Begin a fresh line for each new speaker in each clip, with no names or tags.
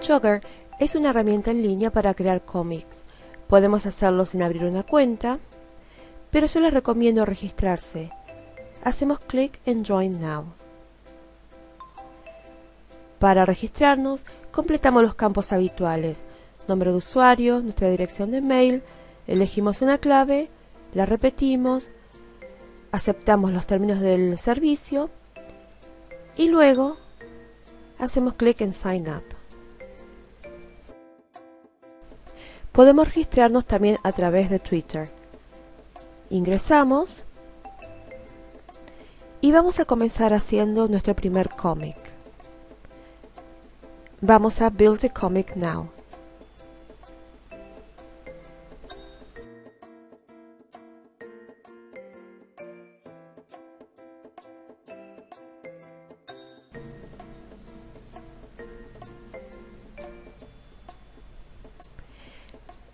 Jogger es una herramienta en línea para crear cómics. Podemos hacerlo sin abrir una cuenta, pero yo les recomiendo registrarse. Hacemos clic en Join Now. Para registrarnos, completamos los campos habituales, nombre de usuario, nuestra dirección de mail, elegimos una clave, la repetimos, aceptamos los términos del servicio y luego hacemos clic en Sign Up. Podemos registrarnos también a través de Twitter. Ingresamos y vamos a comenzar haciendo nuestro primer cómic. Vamos a Build a Comic Now.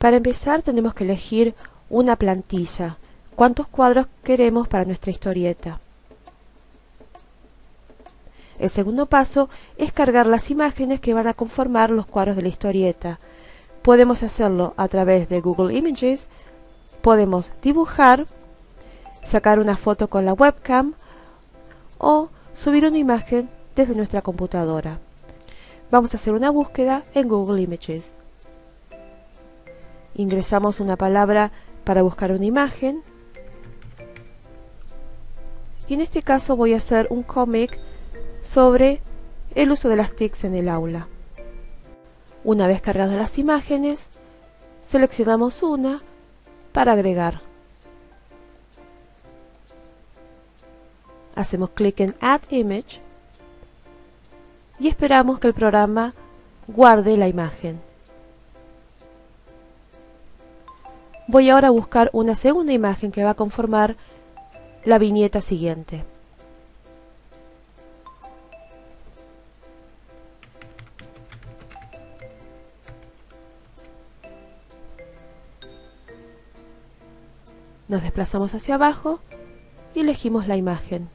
Para empezar tenemos que elegir una plantilla, cuántos cuadros queremos para nuestra historieta. El segundo paso es cargar las imágenes que van a conformar los cuadros de la historieta. Podemos hacerlo a través de Google Images, podemos dibujar, sacar una foto con la webcam o subir una imagen desde nuestra computadora. Vamos a hacer una búsqueda en Google Images ingresamos una palabra para buscar una imagen. Y en este caso voy a hacer un cómic sobre el uso de las TICs en el aula. Una vez cargadas las imágenes, seleccionamos una para agregar. Hacemos clic en Add Image y esperamos que el programa guarde la imagen. Voy ahora a buscar una segunda imagen que va a conformar la viñeta siguiente. Nos desplazamos hacia abajo y elegimos la imagen.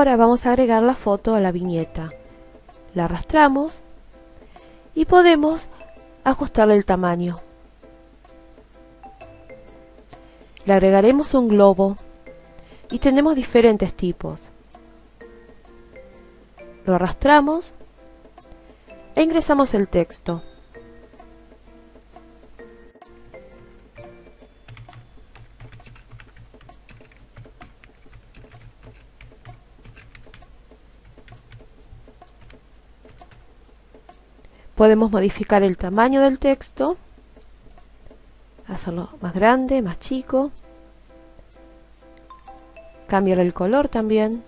Ahora vamos a agregar la foto a la viñeta. La arrastramos y podemos ajustarle el tamaño. Le agregaremos un globo y tenemos diferentes tipos. Lo arrastramos e ingresamos el texto. Podemos modificar el tamaño del texto, hacerlo más grande, más chico, cambiar el color también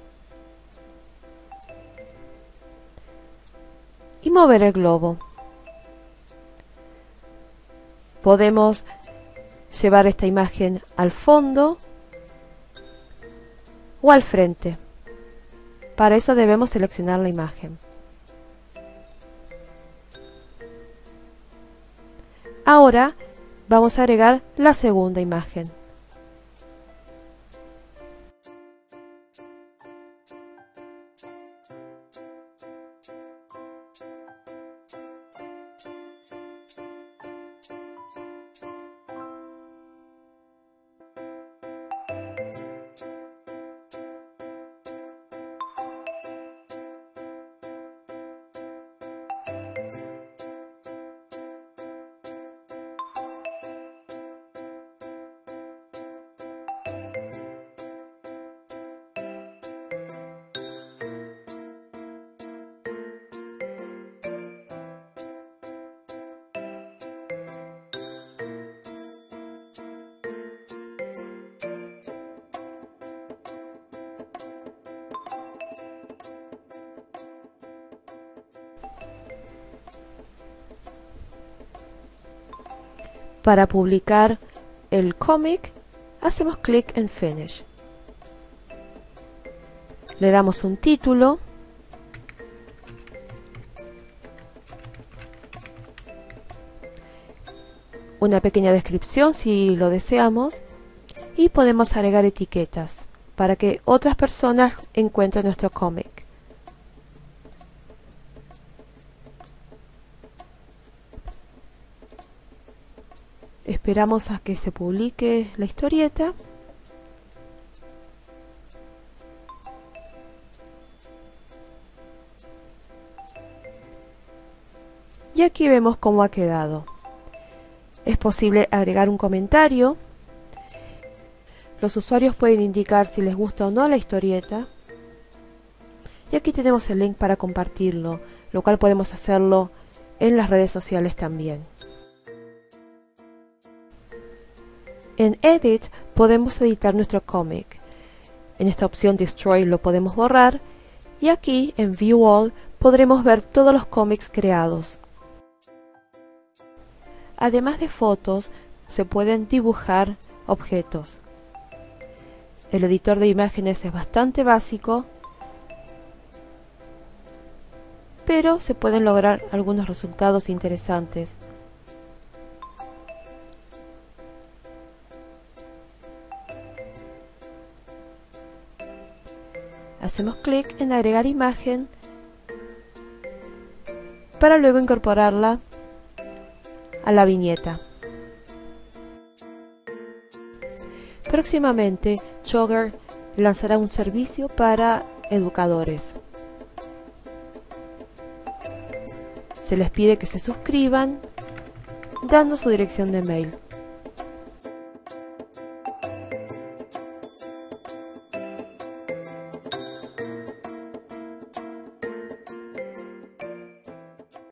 y mover el globo. Podemos llevar esta imagen al fondo o al frente. Para eso debemos seleccionar la imagen. Ahora vamos a agregar la segunda imagen. Para publicar el cómic, hacemos clic en Finish. Le damos un título. una pequeña descripción si lo deseamos y podemos agregar etiquetas para que otras personas encuentren nuestro cómic. Esperamos a que se publique la historieta. Y aquí vemos cómo ha quedado. Es posible agregar un comentario. Los usuarios pueden indicar si les gusta o no la historieta. Y aquí tenemos el link para compartirlo, lo cual podemos hacerlo en las redes sociales también. En Edit podemos editar nuestro cómic. En esta opción Destroy lo podemos borrar y aquí en View All podremos ver todos los cómics creados. Además de fotos, se pueden dibujar objetos. El editor de imágenes es bastante básico, pero se pueden lograr algunos resultados interesantes. Hacemos clic en agregar imagen para luego incorporarla a la viñeta. Próximamente, Chogger lanzará un servicio para educadores. Se les pide que se suscriban dando su dirección de mail.